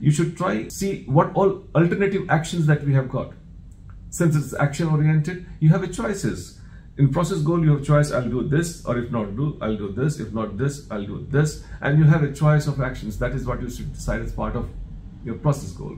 you should try see what all alternative actions that we have got. Since it's action oriented, you have a choices. In process goal, you have choice, I'll do this, or if not do, I'll do this, if not this, I'll do this. And you have a choice of actions. That is what you should decide as part of your process goal.